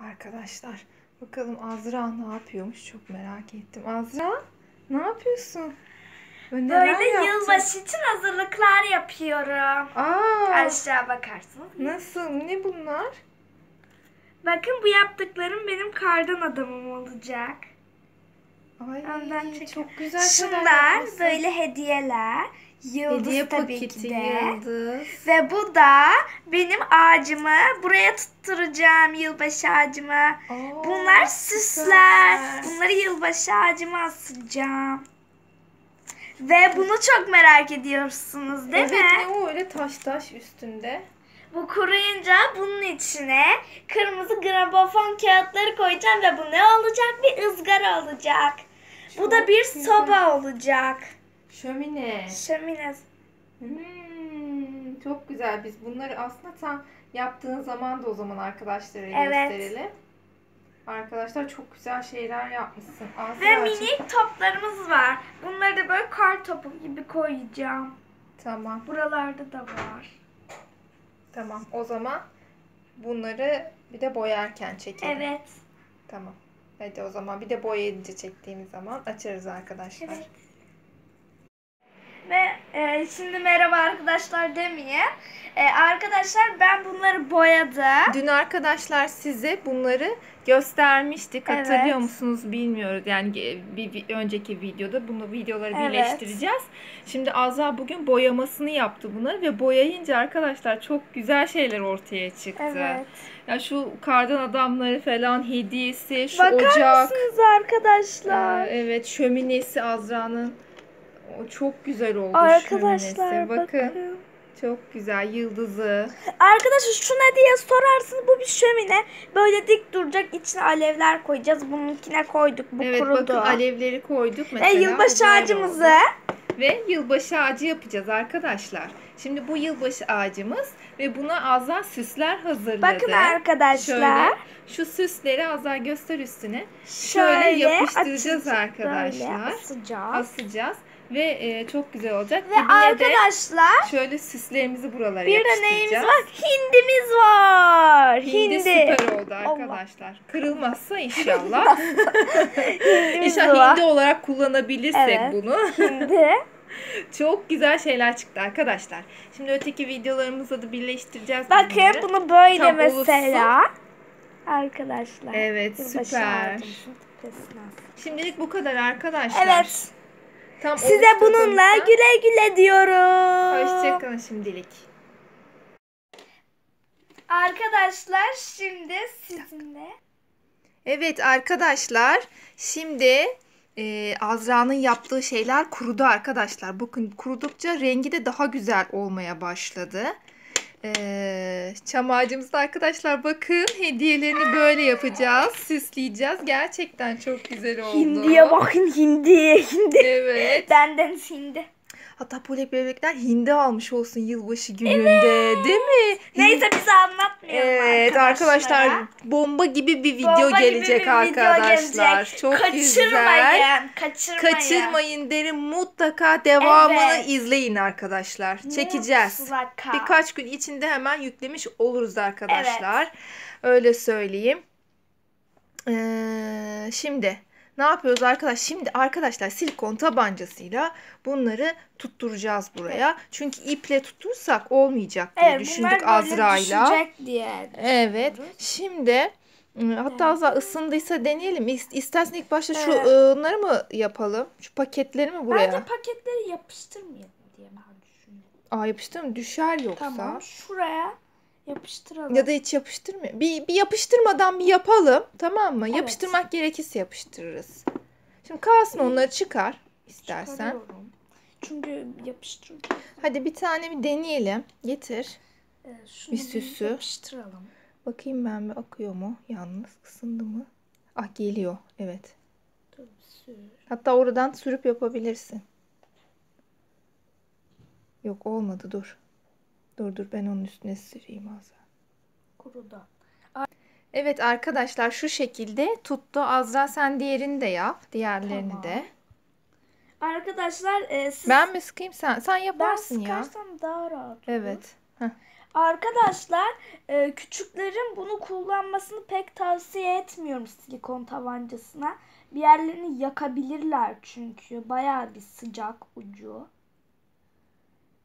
Arkadaşlar bakalım Azra ne yapıyormuş çok merak ettim. Azra ne yapıyorsun? Neler Böyle yaptın? yılbaşı için hazırlıklar yapıyorum. Aa, Aşağı bakarsınız. nasıl? Ne bunlar? Bakın bu yaptıklarım benim kardan adamım olacak. Ay çok güzel şeyler Şunlar yapmışsın. böyle hediyeler. Yıldız Hediye tabii paketi ki de. yıldız. Ve bu da benim ağacımı buraya tutturacağım yılbaşı ağacımı. Aa, Bunlar süsler. süper. Bunları yılbaşı ağacıma asacağım. Ve bunu çok merak ediyorsunuz değil evet, mi? ne o öyle taş taş üstünde? Bu kuruyunca bunun içine kırmızı gramofon kağıtları koyacağım ve bu ne olacak? Bir ızgara olacak. bu da Çok bir güzel. soba olacak. Şömine. Şömine. Hmm, çok güzel. Biz bunları aslında tam yaptığın zaman da o zaman arkadaşlara Evet. gösterelim. Arkadaşlar çok güzel şeyler yapmışsın. Ve Azra'cığım. minik toplarımız var. Bunları da böyle kar topu gibi koyacağım. Tamam. Buralarda da var. Tamam. O zaman bunları bir de boyarken çekelim. Evet. Tamam. Hadi o zaman bir de boyayınca çektiğimiz zaman açarız arkadaşlar. Evet. Ve e, şimdi merhaba arkadaşlar demeyeyim. E, arkadaşlar ben bunları boyadım. Dün arkadaşlar size bunları göstermiştik. Evet. Hatırlıyor musunuz bilmiyoruz. Yani ge- bir, bir önceki videoda bunu videoları Evet. birleştireceğiz. Şimdi Azra bugün boyamasını yaptı bunları ve boyayınca arkadaşlar çok güzel şeyler ortaya çıktı. Evet. Ya şu kardan adamları falan hediyesi, şu Bakar ocak. mısınız arkadaşlar? Ee, evet şöminesi Azra'nın. O çok güzel oldu Arkadaşlar şöminesi. bakın. Bakın. Çok güzel yıldızı. Arkadaşlar şu ne diye sorarsınız bu bir şömine. Böyle dik duracak içine alevler koyacağız. Bununkine koyduk bu evet kurudu. bakın alevleri koyduk Ve mesela. Bu yılbaşı ağacımızı oldu. Ve yılbaşı ağacı yapacağız arkadaşlar. Şimdi bu yılbaşı ağacımız ve buna Azra süsler hazırladı. bakın arkadaşlar. Şöyle şu süsleri Azra göster üstüne. Şöyle, Şöyle yapıştıracağız arkadaşlar. Böyle asacağız. Asacağız ve e, çok güzel olacak. Ve Dibine de arkadaşlar şöyle süslerimizi buralara bir de neyimiz var? Hindimiz var. Hindi, Hindi. süper oldu arkadaşlar. Kırılmazsa inşallah. İnşallah var. hindi olarak kullanabilirsek Evet. bunu. Hindi. Çok güzel şeyler çıktı arkadaşlar. Şimdi öteki videolarımızla da birleştireceğiz Bakın bunları. bunu böyle Tam mesela. Arkadaşlar. Evet süper. Şimdilik bu kadar arkadaşlar. Evet. Tam Size bununla oluşturduğumuzda- güle güle diyorum. Hoşçakalın şimdilik. Arkadaşlar şimdi sizinle Evet arkadaşlar şimdi e, Azra'nın yaptığı şeyler kurudu arkadaşlar. Bakın kurudukça rengi de daha güzel olmaya başladı. E, çam ağacımızda arkadaşlar bakın hediyelerini böyle yapacağız. Süsleyeceğiz. Gerçekten çok güzel oldu. hindiye bakın hindi. Hindi. Evet. Benden hindi. Hatta Polek bebekler hindi almış olsun yılbaşı gününde. Değil mi? Neyse bize Evet arkadaşlar bomba gibi bir video Bomba gibi gelecek bir video arkadaşlar. gelecek. Çok kaçırmayın, güzel. Kaçırmayın. Kaçırmayın derim mutlaka devamını Evet. izleyin arkadaşlar. Çekeceğiz. Mutlaka. Birkaç gün içinde hemen yüklemiş oluruz arkadaşlar. Öyle söyleyeyim. Ee, şimdi ne yapıyoruz arkadaş? Şimdi arkadaşlar silikon tabancasıyla bunları tutturacağız buraya. Çünkü iple tutursak olmayacak diye Evet, düşündük Azra'yla. diye. Evet. Şimdi ıı, hatta Azra ısındıysa deneyelim. İst- İstersen ilk başta şu Evet. ığınları mı yapalım? Şu paketleri mi buraya? Bence paketleri yapıştırmayalım diye ben düşünüyorum. Aa yapıştır mı? Düşer yoksa. Tamam. Şuraya yapıştıralım. Ya da hiç yapıştırmıyor. Bir, bir yapıştırmadan bir yapalım. Tamam mı? Evet. Yapıştırmak gerekirse yapıştırırız. Şimdi kalsın onları çıkar istersen. Çıkarıyorum. Çünkü yapıştır. Hadi bir tane bir deneyelim. Getir. Ee, şunu Bir süsü. yapıştıralım. Bakayım ben bir akıyor mu? Yalnız ısındı mı? Ah geliyor. Evet. Dur sür. Hatta oradan sürüp yapabilirsin. Yok olmadı dur. Dur dur ben onun üstüne süreyim Azra. Kurudu. Evet arkadaşlar şu şekilde tuttu. Azra sen diğerini de yap. Diğerlerini Tamam. de. Arkadaşlar e, siz Ben mi sıkayım sen? Sen ben yaparsın ya. sıkarsam daha rahat olur. Evet. Heh. Arkadaşlar e, küçüklerin bunu kullanmasını pek tavsiye etmiyorum silikon tabancasına. Bir yerlerini yakabilirler çünkü. Bayağı bir sıcak ucu.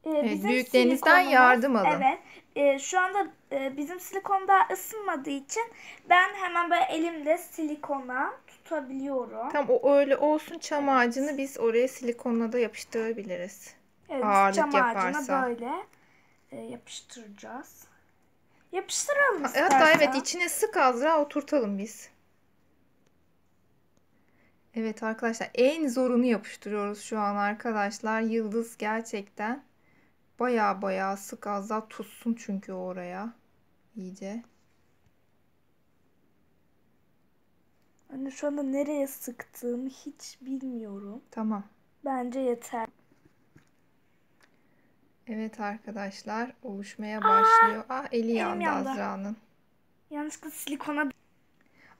E, Evet, büyüklerinizden silikonumuz- yardım alın. Evet. e, şu anda e, bizim silikon daha ısınmadığı için ben hemen böyle elimde silikona tutabiliyorum. Tam o öyle olsun çam ağacını biz oraya silikonla da yapıştırabiliriz. Evet, Ağırlık çam ağacına yaparsa. böyle e, yapıştıracağız. Yapıştıralım Hatta istersen. evet içine sık Azra oturtalım biz. Evet arkadaşlar en zorunu yapıştırıyoruz şu an arkadaşlar. Yıldız gerçekten baya baya sık az daha tutsun çünkü oraya iyice. Anne şu anda nereye sıktığımı hiç bilmiyorum. Tamam. Bence yeter. Evet arkadaşlar oluşmaya başlıyor. Ah eli yandı yandı. Azra'nın. Yanlışlıkla silikona...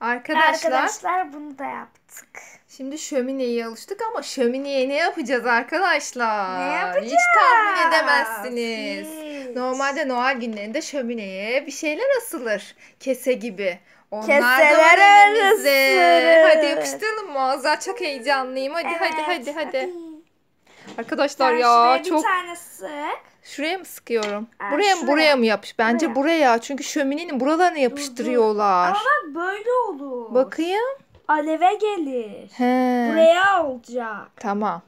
Arkadaşlar Arkadaşlar bunu da yaptık. Şimdi şömineye alıştık ama şömineye ne yapacağız arkadaşlar? Ne yapacağız? Hiç tahmin edemezsiniz. Hiç. Normalde Noel günlerinde şömineye bir şeyler asılır. Kese gibi. Onlar Keseler da. Hadi yapıştıralım mı? Azra çok heyecanlıyım. Hadi hadi hadi Evet, hadi. Arkadaşlar ya çok bir tane sık. şuraya mı sıkıyorum? Aa, buraya mı şuraya. buraya mı yapış? Bence Buraya. buraya. Çünkü şöminenin buralarına yapıştırıyorlar. Ama bak böyle olur. Bakayım. Aleve gelir. He. Buraya olacak. Tamam.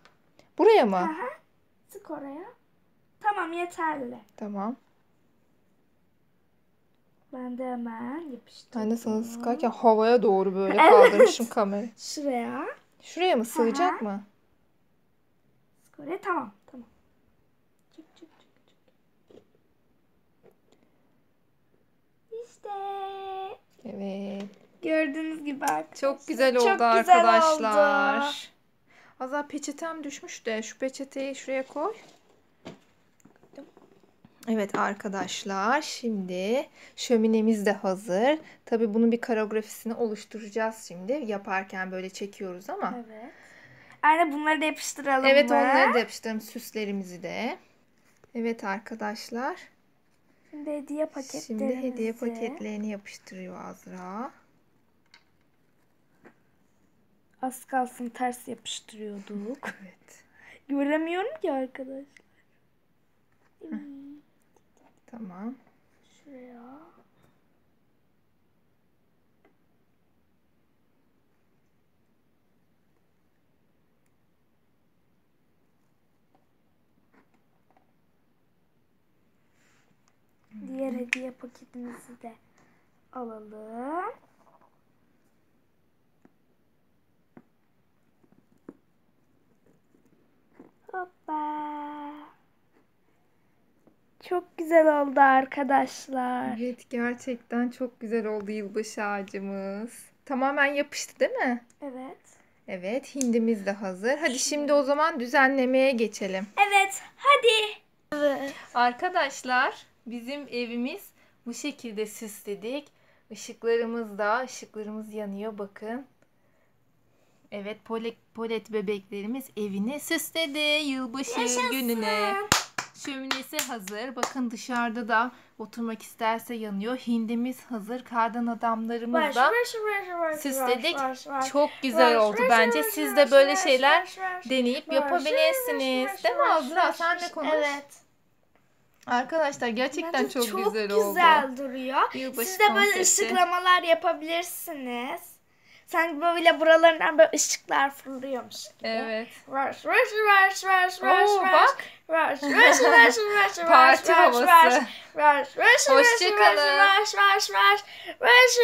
Buraya mı? Aha. Sık oraya. Tamam yeterli. Tamam. Ben de hemen yapıştırdım. Ben de sana sıkarken havaya doğru böyle kaldırmışım kamerayı. Şuraya. Şuraya mı sığacak Aha. mı? Oraya. Tamam. Tamam. Çık çık çık çık. İşte. Evet. Gördüğünüz gibi arkadaşlar. Çok güzel oldu Çok güzel arkadaşlar. oldu. Az daha peçetem düşmüş de şu peçeteyi şuraya koy. Evet arkadaşlar şimdi şöminemiz de hazır. Tabii bunun bir koreografisini oluşturacağız şimdi. Yaparken böyle çekiyoruz ama. Evet. Anne bunları da yapıştıralım Evet mı? onları da yapıştıralım süslerimizi de. Evet arkadaşlar. Şimdi hediye paketlerimizi. Şimdi hediye paketlerini yapıştırıyor Azra. Az kalsın ters yapıştırıyorduk. Evet. Göremiyorum ki arkadaşlar. Tamam. Şuraya. Hediye paketimizi de alalım. Hoppa. Çok güzel oldu arkadaşlar. Evet gerçekten çok güzel oldu yılbaşı ağacımız. Tamamen yapıştı değil mi? Evet. Evet hindimiz de hazır. Hadi şimdi o zaman düzenlemeye geçelim. Evet, hadi. Arkadaşlar bizim evimiz bu şekilde süsledik. Işıklarımız da ışıklarımız yanıyor bakın. Evet polet, polet bebeklerimiz evini süsledi yılbaşı gününe. Şöminesi hazır. Bakın dışarıda da oturmak isterse yanıyor. Hindimiz hazır. Kardan adamlarımız da süsledik. Çok güzel oldu bence. Siz de böyle şeyler deneyip yapabilirsiniz. Değil mi Azra? Sen de konuş. Evet. Arkadaşlar gerçekten Bence çok, güzel oldu. güzel duruyor. Yılbaşı Siz de böyle konsepti. ışıklamalar yapabilirsiniz. Sanki böyle buralarından böyle ışıklar fırlıyormuş gibi. Evet. Rush, rush, rush, rush, rush, Oo, rush. bak. Rush, rush, rush, rush, rush, Parti rush, havası. rush, rush, rush, rush, Hoşça rush, kalın. rush, rush, rush, rush, rush,